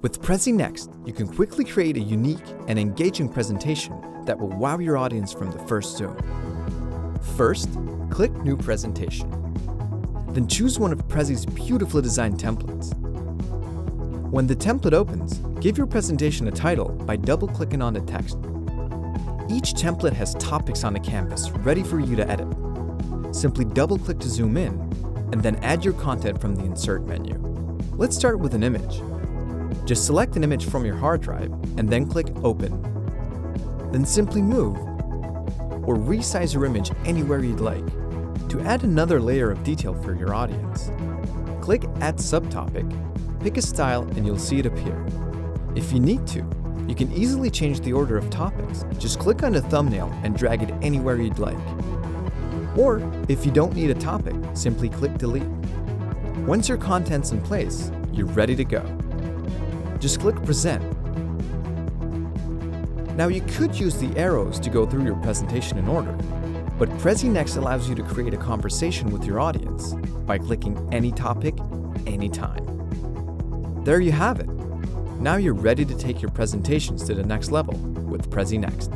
With Prezi Next, you can quickly create a unique and engaging presentation that will wow your audience from the first zoom. First, click New Presentation. Then choose one of Prezi's beautifully designed templates. When the template opens, give your presentation a title by double-clicking on the text. Each template has topics on the canvas ready for you to edit. Simply double-click to zoom in, and then add your content from the Insert menu. Let's start with an image. Just select an image from your hard drive and then click Open. Then simply move or resize your image anywhere you'd like to add another layer of detail for your audience. Click Add Subtopic, pick a style and you'll see it appear. If you need to, you can easily change the order of topics. Just click on a thumbnail and drag it anywhere you'd like. Or, if you don't need a topic, simply click Delete. Once your content's in place, you're ready to go. Just click Present. Now you could use the arrows to go through your presentation in order, but Prezi Next allows you to create a conversation with your audience by clicking any topic, anytime. There you have it. Now you're ready to take your presentations to the next level with Prezi Next.